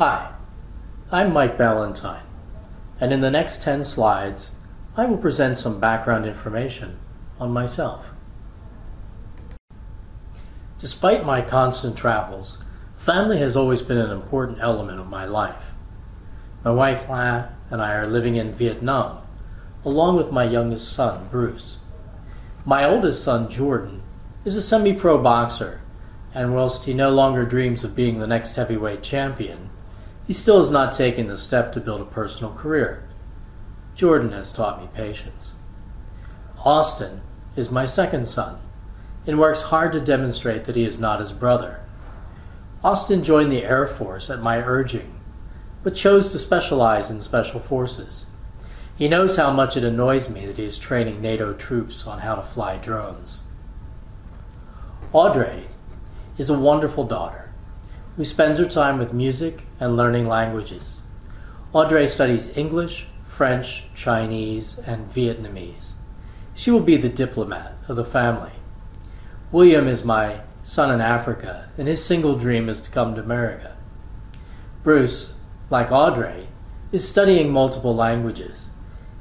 Hi, I'm Mike Ballantine, and in the next 10 slides, I will present some background information on myself. Despite my constant travels, family has always been an important element of my life. My wife La and I are living in Vietnam, along with my youngest son, Bruce. My oldest son, Jordan, is a semi pro boxer, and whilst he no longer dreams of being the next heavyweight champion, he still has not taken the step to build a personal career. Jordan has taught me patience. Austin is my second son and works hard to demonstrate that he is not his brother. Austin joined the Air Force at my urging, but chose to specialize in special forces. He knows how much it annoys me that he is training NATO troops on how to fly drones. Audrey is a wonderful daughter who spends her time with music and learning languages. Audrey studies English, French, Chinese, and Vietnamese. She will be the diplomat of the family. William is my son in Africa, and his single dream is to come to America. Bruce, like Audrey, is studying multiple languages.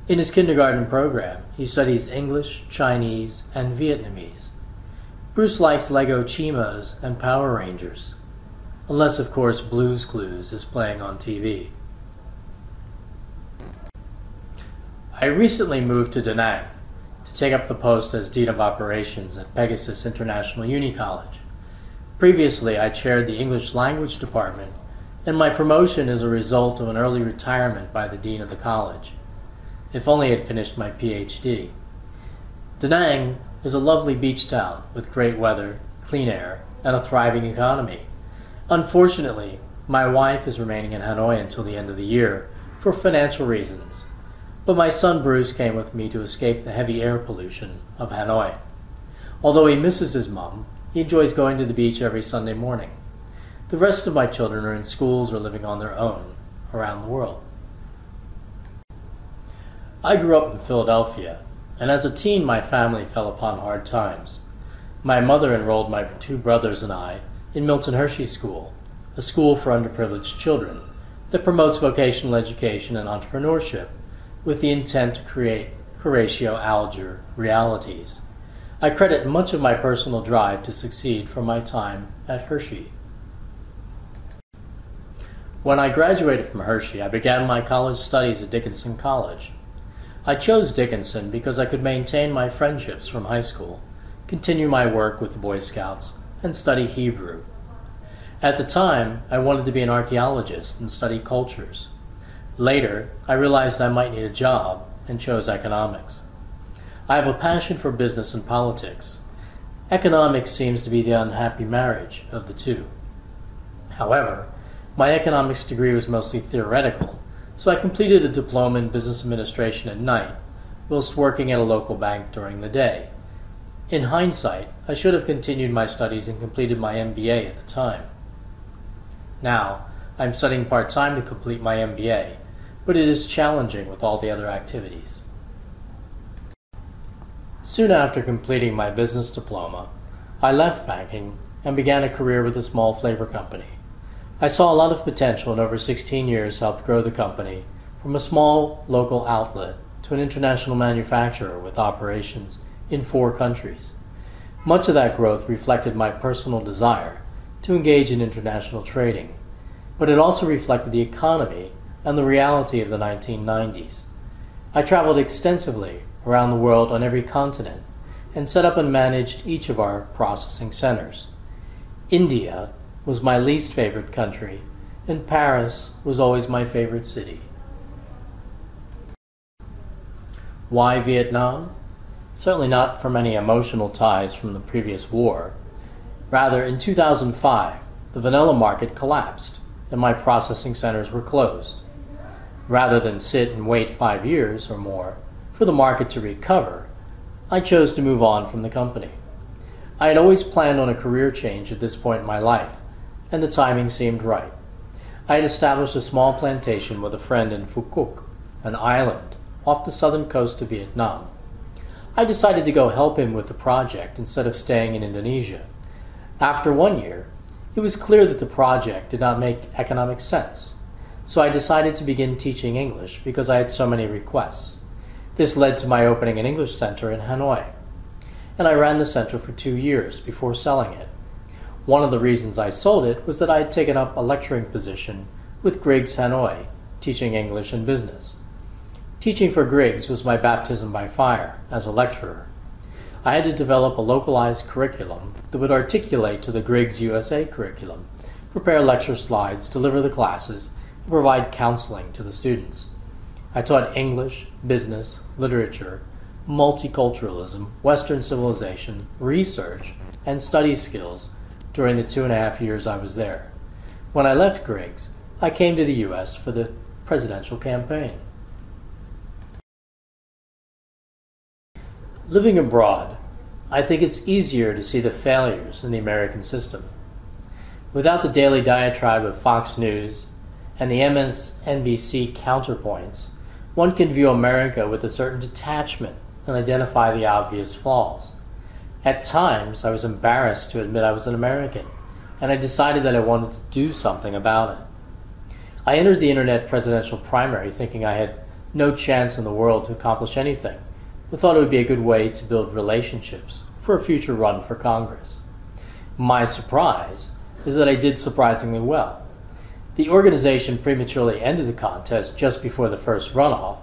In his kindergarten program, he studies English, Chinese, and Vietnamese. Bruce likes Lego Chimos and Power Rangers, unless, of course, Blues Clues is playing on TV. I recently moved to Da Nang, to take up the post as Dean of Operations at Pegasus International Uni College. Previously, I chaired the English Language Department, and my promotion is a result of an early retirement by the Dean of the college. If only I had finished my PhD. Da Nang is a lovely beach town with great weather, clean air, and a thriving economy. Unfortunately, my wife is remaining in Hanoi until the end of the year for financial reasons but my son Bruce came with me to escape the heavy air pollution of Hanoi. Although he misses his mom, he enjoys going to the beach every Sunday morning. The rest of my children are in schools or living on their own around the world. I grew up in Philadelphia, and as a teen, my family fell upon hard times. My mother enrolled my two brothers and I in Milton Hershey School, a school for underprivileged children that promotes vocational education and entrepreneurship with the intent to create Horatio Alger realities. I credit much of my personal drive to succeed from my time at Hershey. When I graduated from Hershey, I began my college studies at Dickinson College. I chose Dickinson because I could maintain my friendships from high school, continue my work with the Boy Scouts, and study Hebrew. At the time, I wanted to be an archaeologist and study cultures. Later, I realized I might need a job and chose economics. I have a passion for business and politics. Economics seems to be the unhappy marriage of the two. However, my economics degree was mostly theoretical, so I completed a diploma in business administration at night, whilst working at a local bank during the day. In hindsight, I should have continued my studies and completed my MBA at the time. Now, I'm studying part time to complete my MBA but it is challenging with all the other activities. Soon after completing my business diploma, I left banking and began a career with a small flavor company. I saw a lot of potential and over 16 years helped grow the company from a small local outlet to an international manufacturer with operations in four countries. Much of that growth reflected my personal desire to engage in international trading, but it also reflected the economy and the reality of the 1990s. I traveled extensively around the world on every continent and set up and managed each of our processing centers. India was my least favorite country, and Paris was always my favorite city. Why Vietnam? Certainly not from any emotional ties from the previous war. Rather, in 2005, the vanilla market collapsed and my processing centers were closed. Rather than sit and wait five years or more for the market to recover, I chose to move on from the company. I had always planned on a career change at this point in my life, and the timing seemed right. I had established a small plantation with a friend in Phu Quoc, an island off the southern coast of Vietnam. I decided to go help him with the project instead of staying in Indonesia. After one year, it was clear that the project did not make economic sense, so I decided to begin teaching English because I had so many requests. This led to my opening an English center in Hanoi, and I ran the center for two years before selling it. One of the reasons I sold it was that I had taken up a lecturing position with Griggs Hanoi, teaching English and business. Teaching for Griggs was my baptism by fire as a lecturer. I had to develop a localized curriculum that would articulate to the Griggs USA curriculum, prepare lecture slides, deliver the classes, and provide counseling to the students. I taught English, business, literature, multiculturalism, Western civilization, research, and study skills during the two and a half years I was there. When I left Griggs, I came to the U.S. for the presidential campaign. Living abroad, I think it's easier to see the failures in the American system. Without the daily diatribe of Fox News and the MSNBC counterpoints, one can view America with a certain detachment and identify the obvious flaws. At times, I was embarrassed to admit I was an American, and I decided that I wanted to do something about it. I entered the internet presidential primary thinking I had no chance in the world to accomplish anything we thought it would be a good way to build relationships for a future run for Congress. My surprise is that I did surprisingly well. The organization prematurely ended the contest just before the first runoff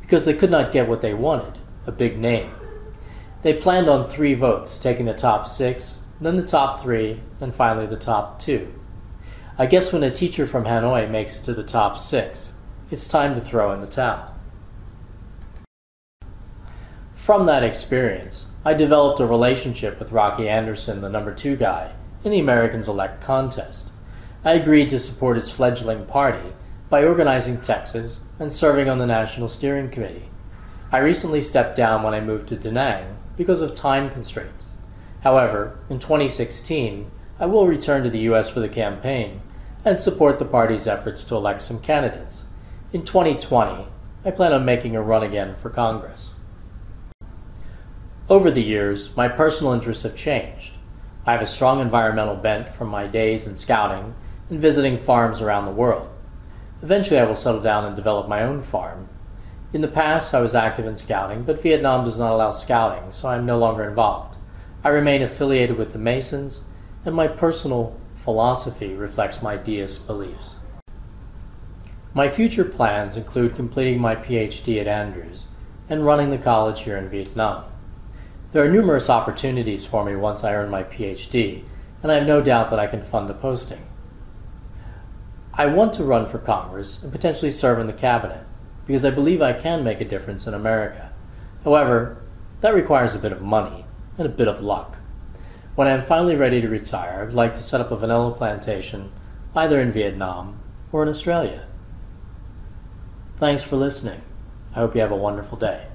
because they could not get what they wanted a big name. They planned on three votes, taking the top six, then the top three, and finally the top two. I guess when a teacher from Hanoi makes it to the top six, it's time to throw in the towel. From that experience, I developed a relationship with Rocky Anderson, the number two guy, in the Americans Elect contest. I agreed to support his fledgling party by organizing Texas and serving on the National Steering Committee. I recently stepped down when I moved to Da Nang because of time constraints. However, in 2016, I will return to the U.S. for the campaign and support the party's efforts to elect some candidates. In 2020, I plan on making a run again for Congress. Over the years, my personal interests have changed. I have a strong environmental bent from my days in scouting and visiting farms around the world. Eventually, I will settle down and develop my own farm. In the past, I was active in scouting, but Vietnam does not allow scouting, so I am no longer involved. I remain affiliated with the Masons, and my personal philosophy reflects my deist beliefs. My future plans include completing my PhD at Andrews and running the college here in Vietnam. There are numerous opportunities for me once I earn my PhD, and I have no doubt that I can fund a posting. I want to run for Congress and potentially serve in the cabinet because I believe I can make a difference in America. However, that requires a bit of money and a bit of luck. When I am finally ready to retire, I would like to set up a vanilla plantation either in Vietnam or in Australia. Thanks for listening. I hope you have a wonderful day.